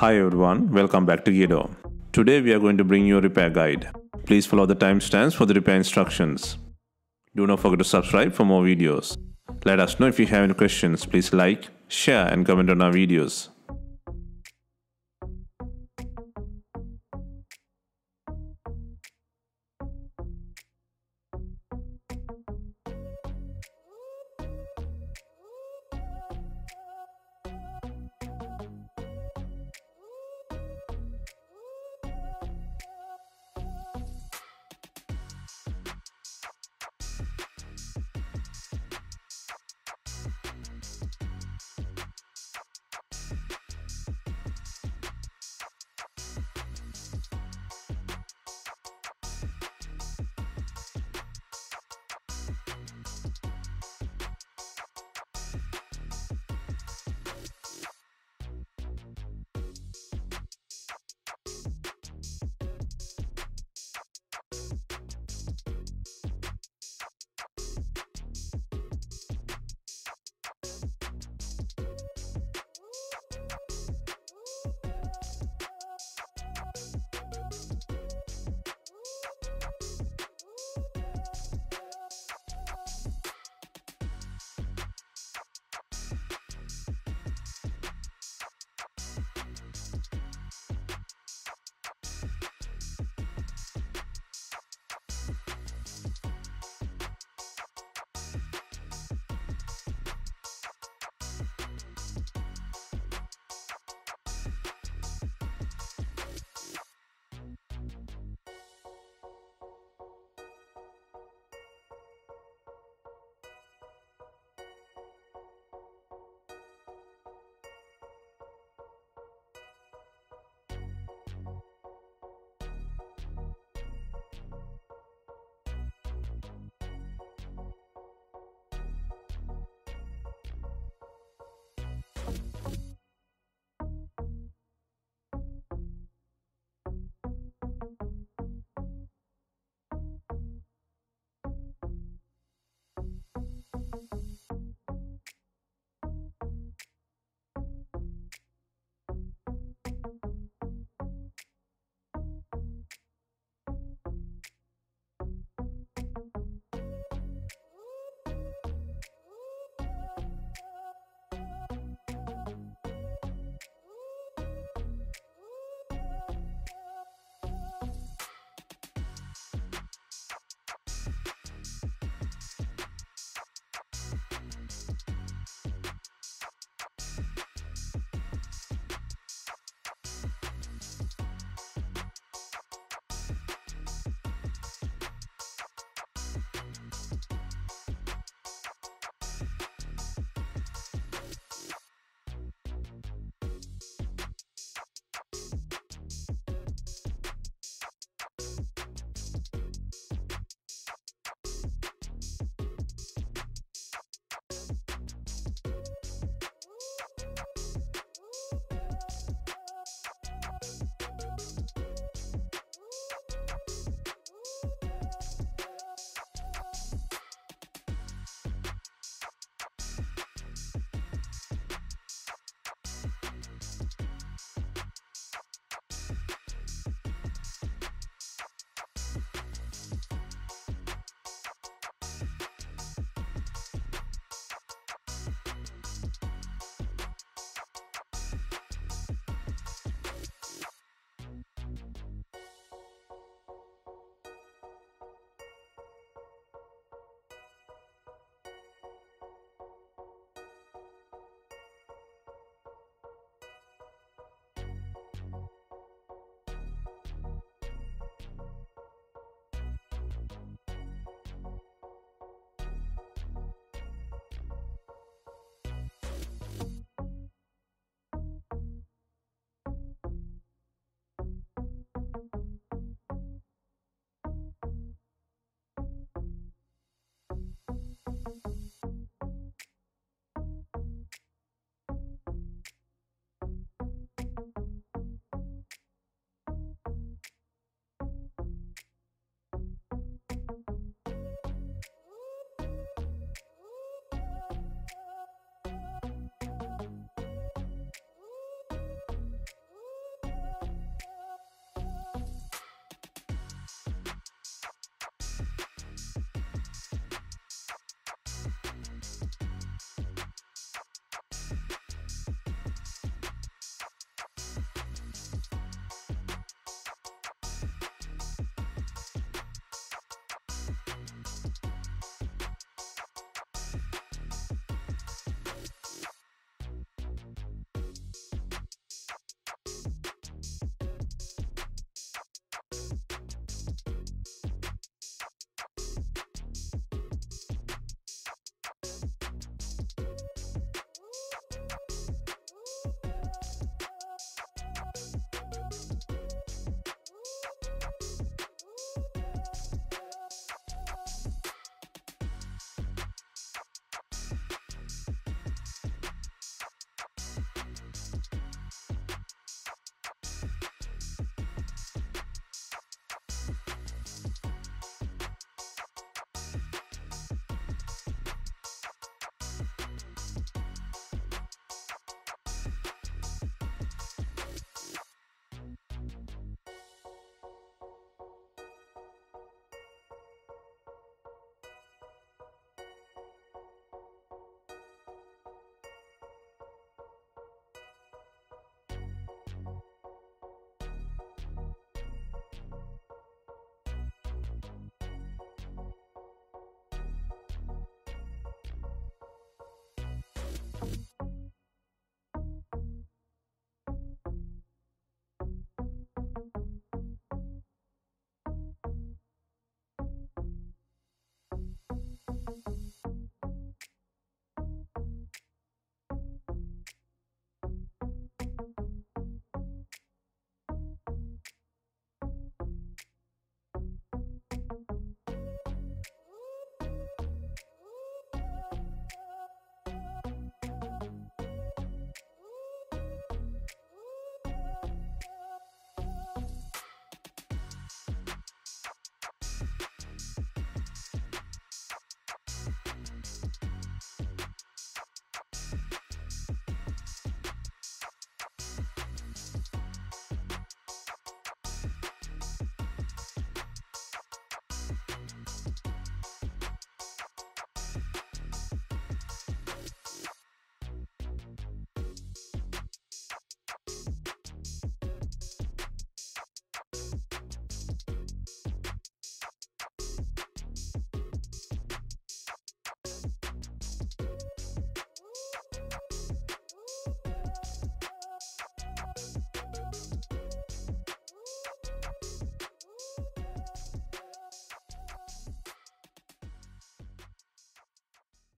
Hi everyone, welcome back to Geardo. Today we are going to bring you a repair guide. Please follow the timestamps for the repair instructions. Do not forget to subscribe for more videos. Let us know if you have any questions. Please like, share and comment on our videos.